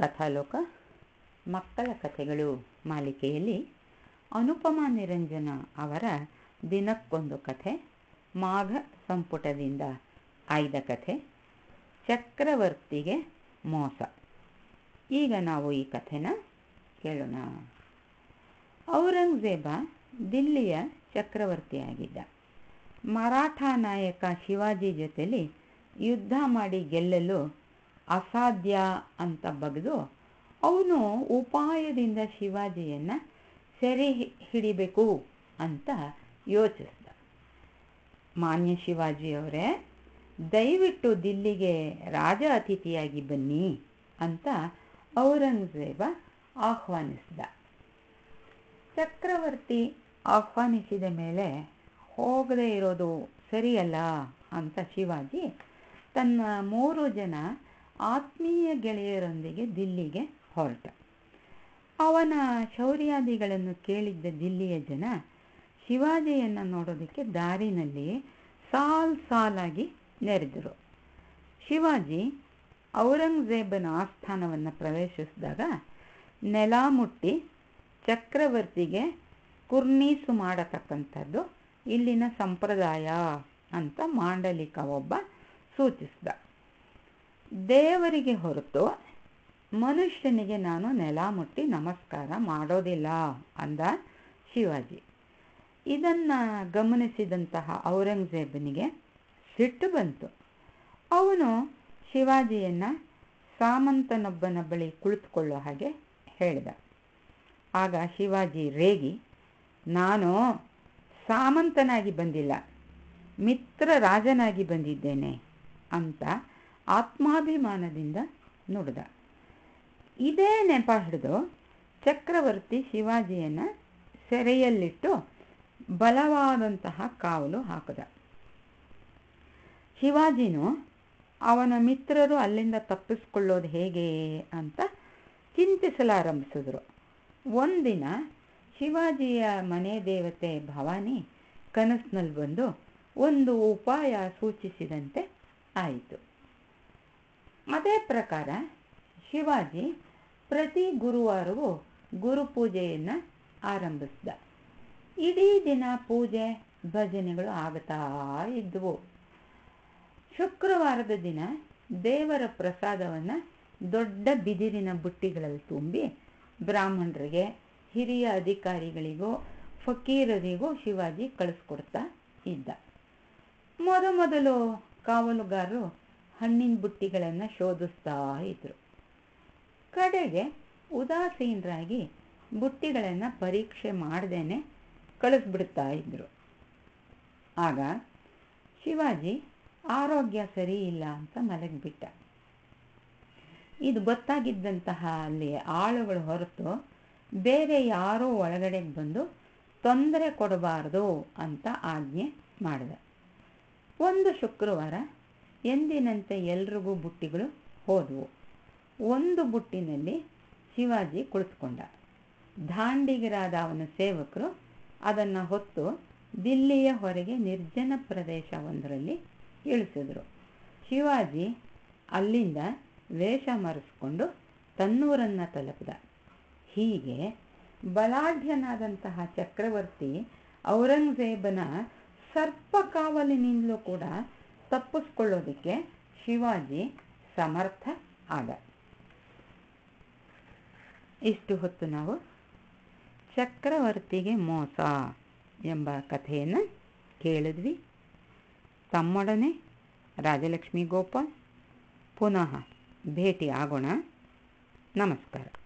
ಕಥಾಲೋಕ, ಮಕ್ಕಳ ಕಥೆಗಳು ಮಾಲಿಕೆಯಲ್ಲಿ ಅನುಪಮ ನಿರಂಜನ ಅವರ ದಿನಕ್ಕೊಂದು ಕಥೆ, ಮಾಘ ಸಂಪುಟದಿಂದ ಆಯ್ದ ಕಥೆ, ಚಕ್ರವರ್ತಿಗೆ ಮೋಸ. ಈಗ ನಾವು ಈ ಕಥೆನ ಕೇಳೋಣ. ಔರಂಗಜೇಬ ದಿಲ್ಲಿಯ ಚಕ್ರವರ್ತಿಯಾಗಿದ್ದ. ಮರಾಠ ನಾಯಕ ಶಿವಾಜಿ ಜೊತೆಲಿ ಯುದ್ಧ ಮಾಡಿ ಗೆಲ್ಲಲು ಅಸಾಧ್ಯ ಅಂತ ಬಗೆದು ಅವನು ಉಪಾಯದಿಂದ ಶಿವಾಜಿಯನ್ನು ಸೆರೆ ಹಿಡಿಬೇಕು ಅಂತ ಯೋಚಿಸಿದ. ಮಾನ್ಯ ಶಿವಾಜಿಯವರೇ, ದಯವಿಟ್ಟು ದಿಲ್ಲಿಗೆ ರಾಜ ಅತಿಥಿಯಾಗಿ ಬನ್ನಿ ಅಂತ ಔರಂಗಜೇಬ ಆಹ್ವಾನಿಸಿದ. ಚಕ್ರವರ್ತಿ ಆಹ್ವಾನಿಸಿದ ಮೇಲೆ, ಹೋಗದೇ ಇರೋದು ಸರಿಯಲ್ಲ ಅಂತ ಶಿವಾಜಿ ತನ್ನ ಮೂರು ಜನ ಆತ್ಮೀಯ ಗೆಳೆಯರೊಂದಿಗೆ ದಿಲ್ಲಿಗೆ ಹೊರಟ. ಅವನ ಶೌರ್ಯಾದಿಗಳನ್ನು ಕೇಳಿದ್ದ ದಿಲ್ಲಿಯ ಜನ ಶಿವಾಜಿಯನ್ನು ನೋಡೋದಕ್ಕೆ ದಾರಿನಲ್ಲಿ ಸಾಲ್ ಸಾಲಾಗಿ ನೆರೆದರು. ಶಿವಾಜಿ ಔರಂಗಜೇಬನ ಆಸ್ಥಾನವನ್ನು ಪ್ರವೇಶಿಸಿದಾಗ ನೆಲ ಮುಟ್ಟಿ ಚಕ್ರವರ್ತಿಗೆ ಕುರ್ನೀಸು ಮಾಡತಕ್ಕಂಥದ್ದು ಇಲ್ಲಿನ ಸಂಪ್ರದಾಯ ಅಂತ ಮಾಂಡಲಿಕ ಒಬ್ಬ ಸೂಚಿಸಿದ. ದೇವರಿಗೆ ಹೊರತು ಮನುಷ್ಯನಿಗೆ ನಾನು ನೆಲ ಮುಟ್ಟಿ ನಮಸ್ಕಾರ ಮಾಡೋದಿಲ್ಲ ಅಂದ ಶಿವಾಜಿ. ಇದನ್ನು ಗಮನಿಸಿದಂತಹ ಔರಂಗಜೇಬನಿಗೆ ಸಿಟ್ಟು ಬಂತು. ಅವನು ಶಿವಾಜಿಯನ್ನು ಸಾಮಂತನೊಬ್ಬನ ಬಳಿ ಕುಳಿತುಕೊಳ್ಳೋ ಹಾಗೆ ಹೇಳಿದ. ಆಗ ಶಿವಾಜಿ ರೇಗಿ, ನಾನು ಸಾಮಂತನಾಗಿ ಬಂದಿಲ್ಲ ಮಿತ್ರ ರಾಜನಾಗಿ ಬಂದಿದ್ದೇನೆ ಅಂತ ಆತ್ಮಾಭಿಮಾನದಿಂದ ನುಡಿದ. ಇದೇ ನೆಪ ಹಿಡಿದು ಚಕ್ರವರ್ತಿ ಶಿವಾಜಿಯನ್ನು ಸೆರೆಯಲ್ಲಿಟ್ಟು ಬಲವಾದಂತಹ ಕಾವಲು ಹಾಕಿದ. ಶಿವಾಜಿನು ಅವನ ಮಿತ್ರರು ಅಲ್ಲಿಂದ ತಪ್ಪಿಸ್ಕೊಳ್ಳೋದು ಹೇಗೆ ಅಂತ ಚಿಂತಿಸಲಾರಂಭಿಸಿದ್ರು. ಒಂದಿನ ಶಿವಾಜಿಯ ಮನೆ ದೇವತೆ ಭವಾನಿ ಕನಸಿನಲ್ಲಿ ಬಂದು ಒಂದು ಉಪಾಯ ಸೂಚಿಸಿದಂತೆ ಆಯಿತು. ಅದೇ ಪ್ರಕಾರ ಶಿವಾಜಿ ಪ್ರತಿ ಗುರುವಾರವೂ ಗುರುಪೂಜೆಯನ್ನು ಆರಂಭಿಸಿದ. ಇಡೀ ದಿನ ಪೂಜೆ ಭಜನೆಗಳು ಆಗುತ್ತಾ ಇದ್ದವು ಶುಕ್ರವಾರದ ದಿನ ದೇವರ ಪ್ರಸಾದವನ್ನು ದೊಡ್ಡ ಬಿದಿರಿನ ಬುಟ್ಟಿಗಳಲ್ಲಿ ತುಂಬಿ ಬ್ರಾಹ್ಮಣರಿಗೆ, ಹಿರಿಯ ಅಧಿಕಾರಿಗಳಿಗೂ, ಫಕೀರರಿಗೂ ಶಿವಾಜಿ ಕಳಿಸ್ಕೊಡ್ತಾ ಇದ್ದ. ಮೊದಮೊದಲು ಕಾವಲುಗಾರರು ಹಣ್ಣಿನ ಬುಟ್ಟಿಗಳನ್ನು ಶೋಧಿಸ್ತಾ ಇದ್ರು. ಕಡೆಗೆ ಉದಾಸೀನರಾಗಿ ಬುಟ್ಟಿಗಳನ್ನು ಪರೀಕ್ಷೆ ಮಾಡ್ದೇನೆ ಕಳಿಸ್ಬಿಡ್ತಾ ಇದ್ರು. ಆಗ ಶಿವಾಜಿ, ಆರೋಗ್ಯ ಸರಿ ಇಲ್ಲ ಅಂತ ಮಲಗಿಬಿಟ್ಟ. ಇದು ಗೊತ್ತಾಗಿದ್ದಂತಹ ಅಲ್ಲಿ ಆಳುಗಳು ಹೊರತು ಬೇರೆ ಯಾರೂ ಒಳಗಡೆ ಬಂದು ತೊಂದರೆ ಕೊಡಬಾರದು ಅಂತ ಆಜ್ಞೆ ಮಾಡಿದೆ. ಒಂದು ಶುಕ್ರವಾರ ಎಂದಿನಂತೆ ಎಲ್ರಿಗೂ ಬುಟ್ಟಿಗಳು ಹೋದವು. ಒಂದು ಬುಟ್ಟಿನಲ್ಲಿ ಶಿವಾಜಿ ಕುಳಿತುಕೊಂಡ. ದಾಂಡಿಗರಾದ ಅವನ ಸೇವಕರು ಅದನ್ನು ಹೊತ್ತು ದಿಲ್ಲಿಯ ಹೊರಗೆ ನಿರ್ಜನ ಪ್ರದೇಶ ಒಂದರಲ್ಲಿ ಇಳಿಸಿದ್ರು. ಶಿವಾಜಿ ಅಲ್ಲಿಂದ ವೇಷ ಮರೆಸ್ಕೊಂಡು ತನ್ನೂರನ್ನು ತಲುಪಿದ. ಹೀಗೆ ಬಲಾಢ್ಯನಾದಂತಹ ಚಕ್ರವರ್ತಿ ಔರಂಗಜೇಬನ ಸರ್ಪಕಾವಲಿನಿಂದಲೂ ಕೂಡ ತಪ್ಪಿಸ್ಕೊಳ್ಳೋದಕ್ಕೆ ಶಿವಾಜಿ ಸಮರ್ಥ ಆದ. ಇಷ್ಟು ಹೊತ್ತು ನಾವು ಚಕ್ರವರ್ತಿಗೆ ಮೋಸ ಎಂಬ ಕಥೆಯನ್ನು ಕೇಳಿದ್ವಿ. ತಮ್ಮೊಡನೆ ರಾಜಲಕ್ಷ್ಮಿ ಗೋಪಾಲ್ ಪುನಃ ಭೇಟಿ ಆಗೋಣ. ನಮಸ್ಕಾರ.